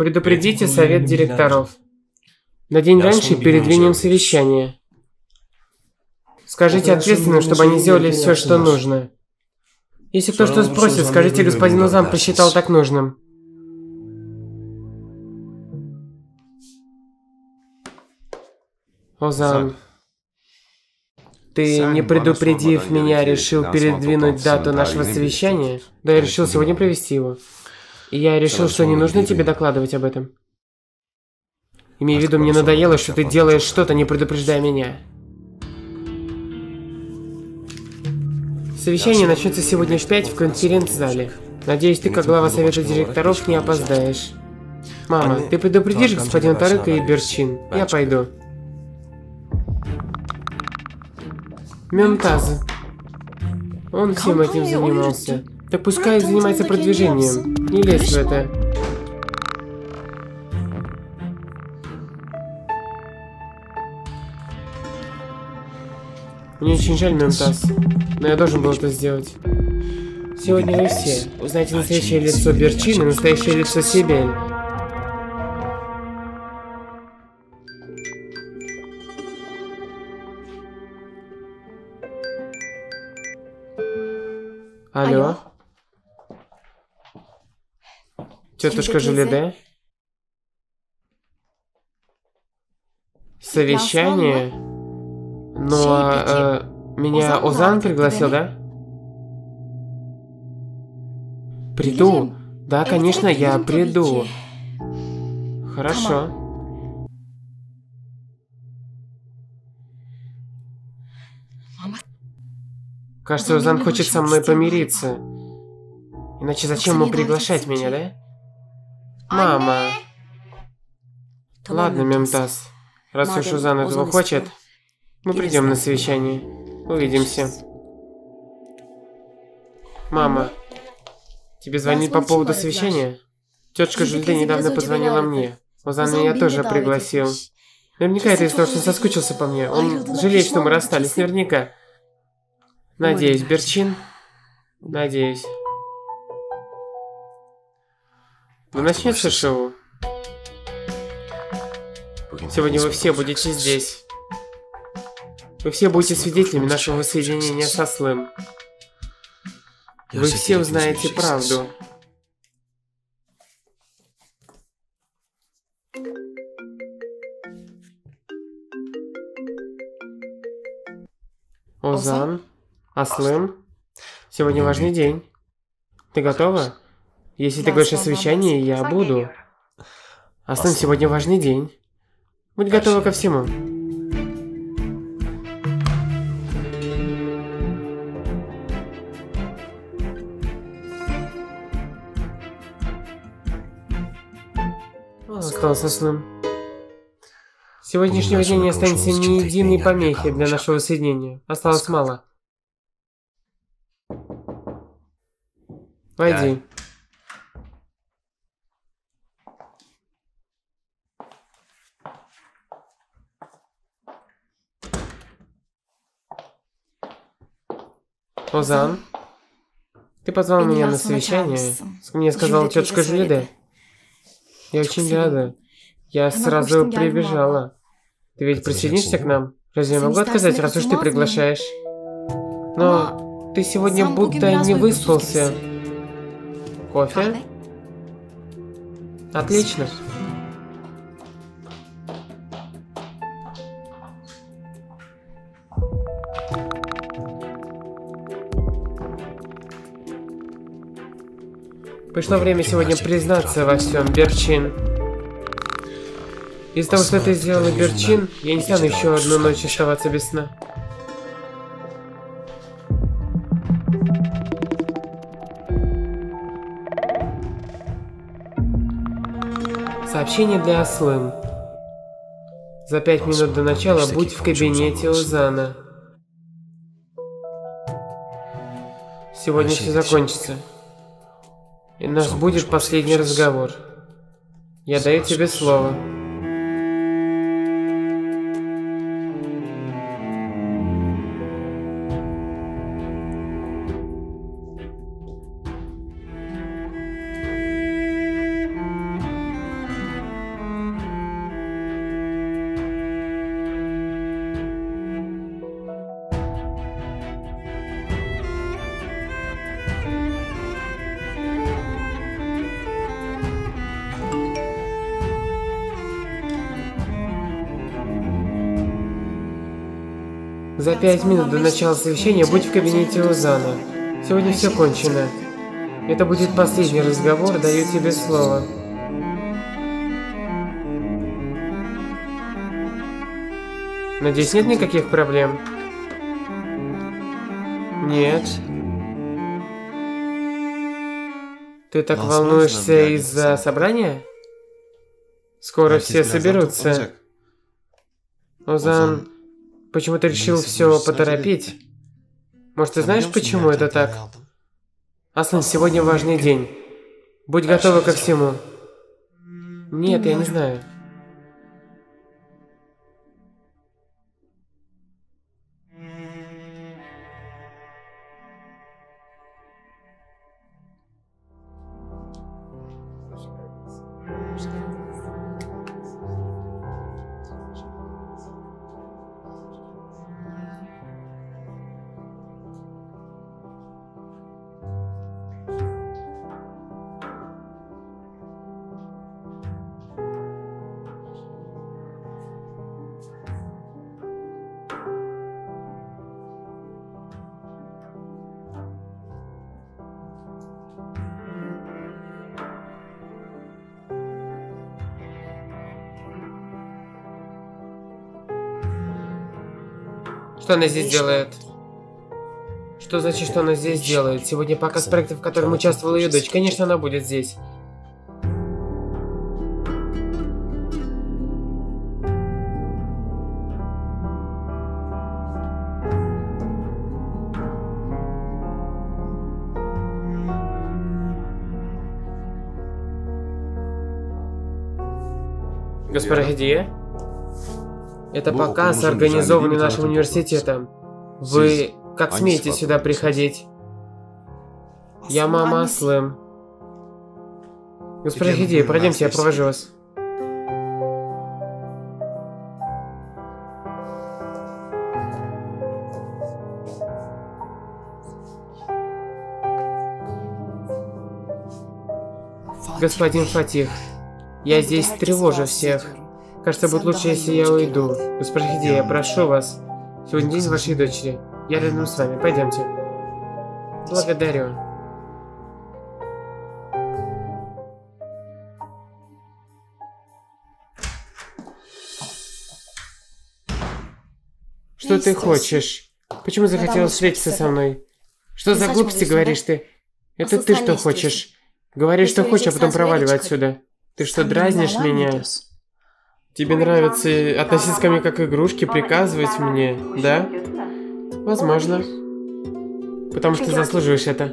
Предупредите совет директоров. На день раньше передвинем совещание. Скажите ответственным, чтобы они сделали все, что нужно. Если кто что спросит, скажите, господин Узам посчитал так нужным. Озан, ты, не предупредив меня, решил передвинуть дату нашего совещания? Да, я решил сегодня провести его. И я решил, что не нужно тебе докладывать об этом. Имей в виду, мне надоело, что ты делаешь что-то, не предупреждая меня. Совещание начнется сегодня в 5 в конференц-зале. Надеюсь, ты, как глава совета директоров, не опоздаешь. Мама, ты предупредишь господина Тарыка и Берчин? Я пойду. Ментаз. Он всем этим занимался. Так пускай занимается продвижением. Не лезь в это. Мне очень жаль, Ментаз, но я должен был это сделать. Сегодня вы все узнаете настоящее лицо Берчин и настоящее лицо Сибель. Тетушка Желеде? Совещание? Но э, меня Озан пригласил, да? Приду. Да, конечно, я приду. Хорошо. Кажется, Озан хочет со мной помириться. Иначе зачем ему приглашать меня, да? Мама. Ладно, Мемтаз. Раз уж Узан этого хочет, мы придем на совещание. Увидимся. Мама. Тебе звонить по поводу совещания? Тетушка Жульде недавно позвонила мне. Узан меня тоже пригласил. Наверняка это из-за того, что он соскучился по мне. Он жалеет, что мы расстались, наверняка. Надеюсь, Берчин? Надеюсь. Ну начнется шоу. Сегодня вы все будете здесь. Вы все будете свидетелями нашего воссоединения со Слым. Вы все узнаете правду. Озан? Аслым, сегодня важный день. Ты готова? Если ты говоришь о совещании, я буду. Аслым, сегодня важный день. Будь готова ко всему. Остался Аслым. Сегодняшнего дня не останется ни единой помехи для нашего соединения. Осталось мало. Войди. Озан, ты позвал меня на совещание. Мне сказала тетушка Жулиде. Я очень рада. Я сразу прибежала. Ты ведь присоединишься к нам? Разве я могу отказать, раз уж ты приглашаешь? Но ты сегодня будто не выспался. Кофе? Отлично. Пришло время сегодня признаться во всем, Берчин. Из-за того, что ты сделала Берчин, я не стану еще одну ночь оставаться без сна. Сообщение для Аслым. За пять минут до начала будь в кабинете Узана. Сегодня все закончится. И у нас будет последний разговор. Я даю тебе слово. За пять минут до начала совещания будь в кабинете Узана. Сегодня все кончено. Это будет последний разговор, даю тебе слово. Надеюсь, нет никаких проблем? Нет. Ты так волнуешься из-за собрания? Скоро все соберутся. Озан, почему ты решил все поторопить? Может, ты знаешь, почему это так? Аслан, сегодня важный день. Будь готова ко всему. Нет, я не знаю. Что она здесь делает? Что значит, что она здесь делает? Сегодня показ проекта, в котором участвовала ее дочь. Конечно, она будет здесь. Госпожа Хидия? Это показ, организованный нашим университетом. Вы как смеете сюда приходить? Я мама Аслым. Госпожа Хидея, пройдемте, я провожу вас. Господин Фатих, я здесь тревожу всех. Кажется, будет лучше, если я уйду. Госпожа Хидея, я прошу вас. Сегодня день вашей дочери. Я рядом с вами. Пойдемте. Благодарю. Что ты хочешь? Почему захотела встретиться со мной? Что за глупости говоришь ты? Это ты что хочешь? Говори, что хочешь, а потом проваливай отсюда. Ты что, дразнишь меня? Тебе нравится относиться ко мне как игрушки, приказывать мне, да? Возможно. Потому что заслуживаешь это.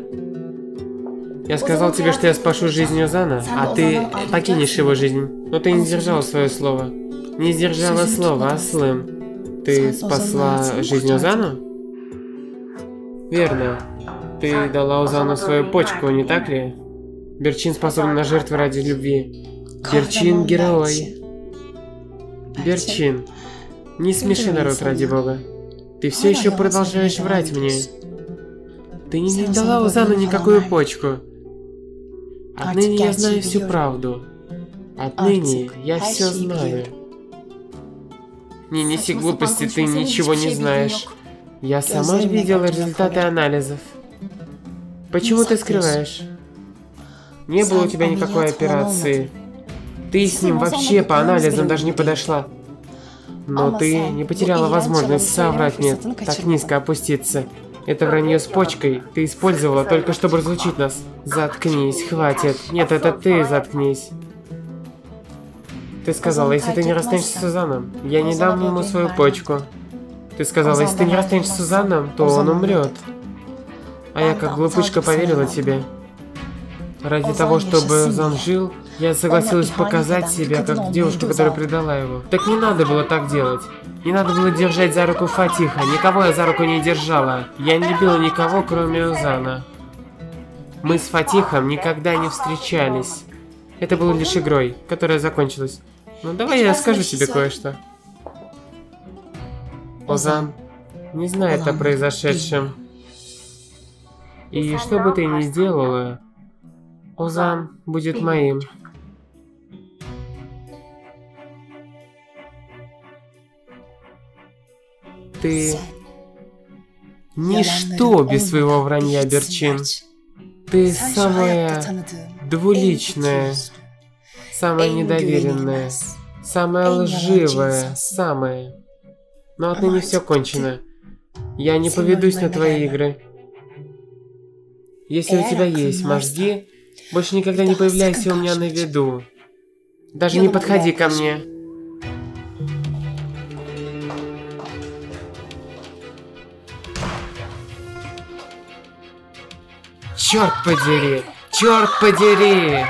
Я сказал тебе, что я спашу жизнь Озана, а ты покинешь его жизнь. Но ты не сдержала свое слово. Не сдержала слово, Аслым. Ты спасла жизнь Озану? Верно. Ты дала Озану свою почку, не так ли? Берчин способен на жертвы ради любви. Берчин герой. Берчин, не смеши народ ради бога. Ты все еще продолжаешь врать мне. Ты не дала Узану никакую почку. Отныне я знаю всю правду. Отныне я все знаю. Не неси глупости, ты ничего не знаешь. Я сама видела результаты анализов. Почему ты скрываешь? Не было у тебя никакой операции. Ты с ним вообще по анализам даже не подошла. Но ты не потеряла возможность соврать мне, так низко опуститься. Это вранье с почкой ты использовала только чтобы разлучить нас. Заткнись, хватит. Нет, это ты заткнись. Ты сказала, если ты не расстанешься с Сузаном, я не дам ему свою почку. Ты сказала, если ты не расстанешься с Сузаном, то он умрет. А я как глупышка поверила тебе. Ради того, чтобы Зан жил, я согласилась показать себя как девушка, которая предала его. Так не надо было так делать. Не надо было держать за руку Фатиха. Никого я за руку не держала. Я не любила никого, кроме Узана. Мы с Фатихом никогда не встречались. Это было лишь игрой, которая закончилась. Ну давай я скажу тебе кое-что. Озан не знает о произошедшем. И что бы ты ни сделала, Озан будет моим. Ты Ничто без своего вранья, Берчин. Ты самая двуличная, самая недоверенная, самая лживая, самая. Но отныне все кончено. Я не поведусь на твои игры. Если у тебя есть мозги, больше никогда не появляйся у меня на виду. Даже не подходи ко мне. Черт подери! Черт подери!